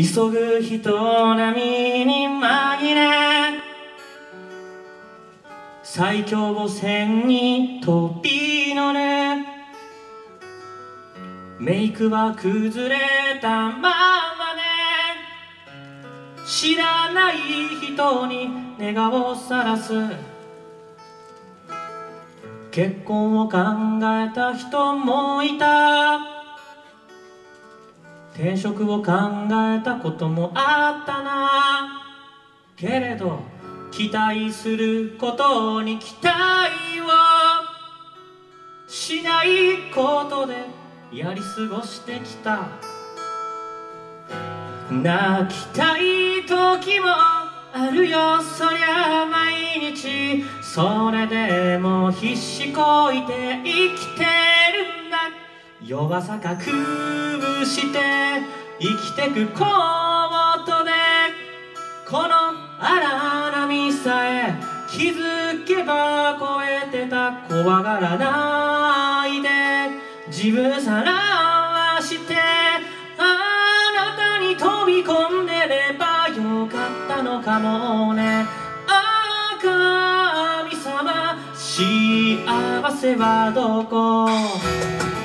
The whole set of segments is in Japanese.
急ぐ人波に紛れ最強母線に飛び乗る。メイクは崩れたままで知らない人に寝顔をさらす。結婚を考えた人もいた。転職を考えたこともあったな。けれど期待することに期待をしないことでやり過ごしてきた。泣きたい時もあるよ。そりゃ毎日それでも必死こいて生きて弱さ隠して生きてくことでこの荒波さえ気づけば超えてた怖がらないで自分さらはしてあなたに飛び込んでればよかったのかもね。ああ神様幸せはどこ？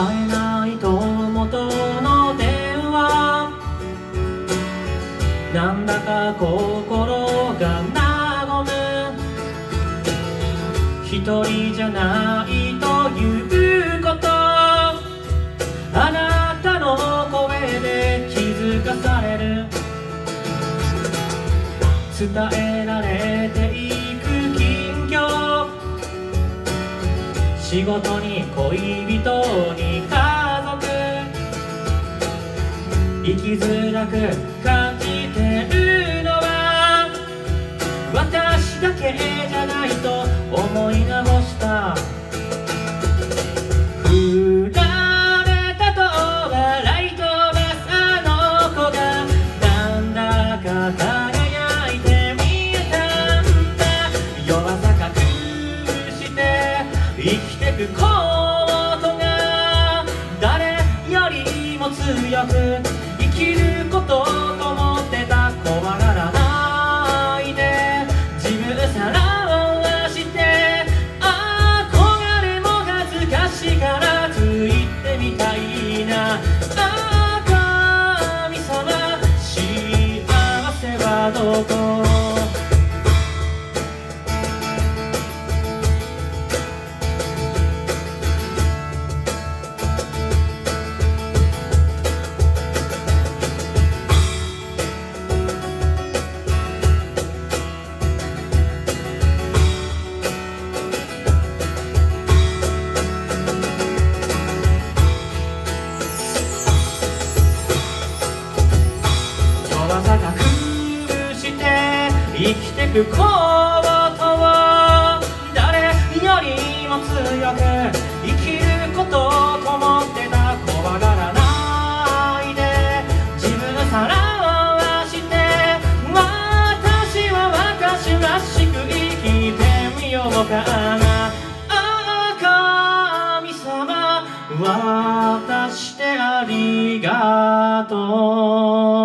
会えない友との電話。なんだか心が和む。一人じゃないということ。あなたの声で気づかされる。伝え仕事に恋人に家族。生きづらく感じ強く生きることと思ってた怖がらないで自分さらをして憧れも恥ずかしからついてみたいな。あ神様幸せはどこ生きてくことを誰よりも強く生きることと思ってた怖がらないで自分さらをして私は私らしく生きてみようかな。ああ神様渡してありがとう。